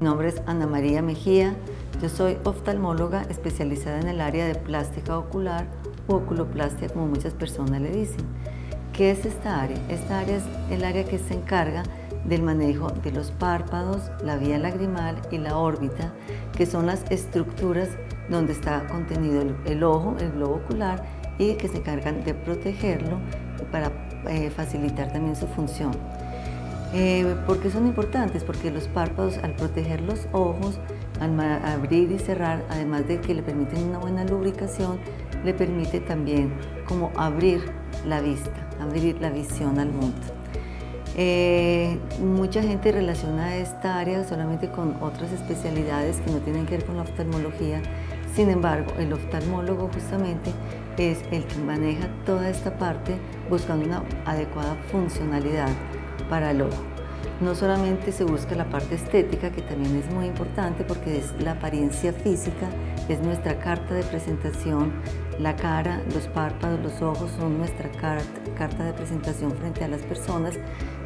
oftalmología. Yo soy oftalmóloga especializada en el área de plástica ocular o oculoplastia, como muchas personas le dicen. ¿Qué es esta área? Esta área es el área que se encarga del manejo de los párpados, la vía lagrimal y la órbita, que son las estructuras donde está contenido el, ojo, el globo ocular, y que se encargan de protegerlo para eh, facilitar también su función. Eh, ¿Por qué son importantes? Porque los párpados, al proteger los ojos, al abrir y cerrar, además de que le permiten una buena lubricación, le permite también como abrir la vista, abrir la visión al mundo. Eh, mucha gente relaciona esta área solamente con otras especialidades que no tienen que ver con la oftalmología. Sin embargo, el oftalmólogo justamente es el que maneja toda esta parte buscando una adecuada funcionalidad para el ojo. No solamente se busca la parte estética, que también es muy importante porque es la apariencia física, es nuestra carta de presentación, la cara, los párpados, los ojos son nuestra carta, de presentación frente a las personas,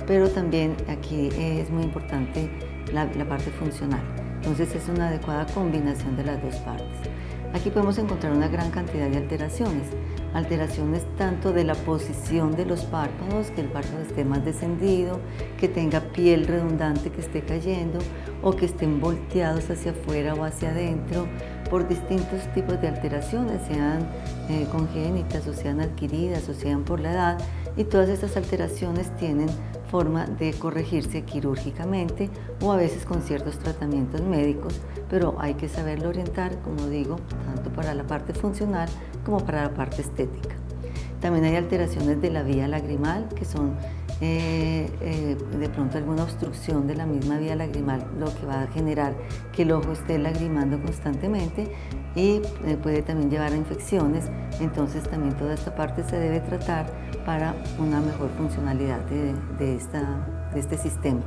pero también aquí es muy importante la, la parte funcional. Entonces es una adecuada combinación de las dos partes. Aquí podemos encontrar una gran cantidad de alteraciones. Alteraciones tanto de la posición de los párpados, que el párpado esté más descendido, que tenga piel redundante que esté cayendo o que estén volteados hacia afuera o hacia adentro por distintos tipos de alteraciones, sean eh, congénitas o sean adquiridas o sean por la edad. Y todas estas alteraciones tienen forma de corregirse quirúrgicamente o a veces con ciertos tratamientos médicos, pero hay que saberlo orientar, como digo, tanto para la parte funcional como para la parte estética. También hay alteraciones de la vía lagrimal, que son eh, eh, de pronto alguna obstrucción de la misma vía lagrimal, lo que va a generar que el ojo esté lagrimando constantemente y eh, puede también llevar a infecciones. Entonces también toda esta parte se debe tratar para una mejor funcionalidad de, esta, de este sistema.